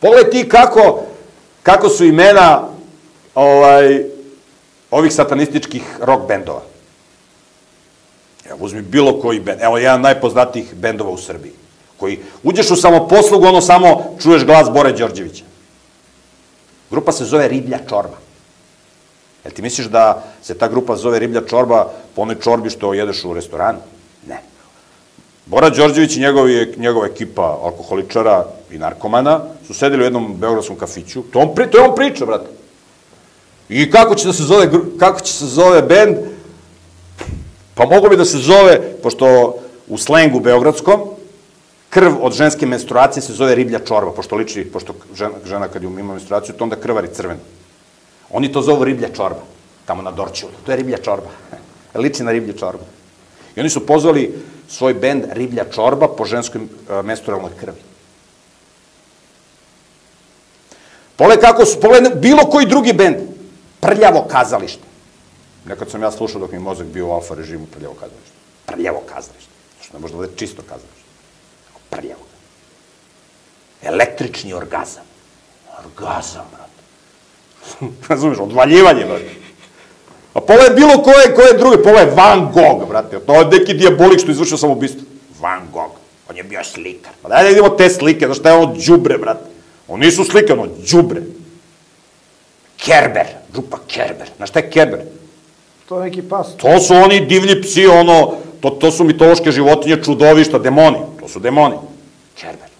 Pogledaj ti kako, kako su imena ovaj, ovih satanističkih rock bendova. Evo, uzmi bilo koji bend. Evo, jedan najpoznatijih bendova u Srbiji. Koji uđeš u samoposlugu, ono samo čuješ glas Bore Đorđevića. Grupa se zove Riblja čorba. Jel ti misliš da se ta grupa zove Riblja čorba po onoj čorbi što jedeš u restoranu? Ne. Bora Đorđević i njegovi, njegova ekipa alkoholičara i narkomana su sedeli u jednom beogradskom kafiću. To, on, pri, to je on priča, brate. I kako će da se zove, kako će se zove bend? Pa mogo bi da se zove, pošto u slengu beogradskom, krv od ženske menstruacije se zove riblja čorba, pošto liči, pošto žena, žena kad ima menstruaciju, to onda krvari crveno. Oni to zovu riblja čorba, tamo na Dorćulu. To je riblja čorba. liči na riblju čorbu. I oni su pozvali svoj bend Riblja čorba po ženskoj uh, menstrualnoj krvi. Pole kako su, pole bilo koji drugi bend, prljavo kazalište. Nekad sam ja slušao dok mi mozak bio u alfa režimu prljavo kazalište. Prljavo kazalište. Što ne može da bude čisto kazalište. Prljavo. Električni orgazam. Orgazam, brate. Razumiješ, odvaljivanje, brate. A pola je bilo koje, koje druge, pola je Van Gogh, brate. To je neki diabolik što izvršio samoubistvo. Van Gogh. On je bio slikar. Pa daj da vidimo te slike, znaš šta je ono džubre, brate. On nisu slike, ono džubre. Kerber, grupa Kerber. Znaš šta je Kerber? To je neki pas. To su oni divlji psi, ono, to, to su mitološke životinje, čudovišta, demoni. To su demoni. Kerber.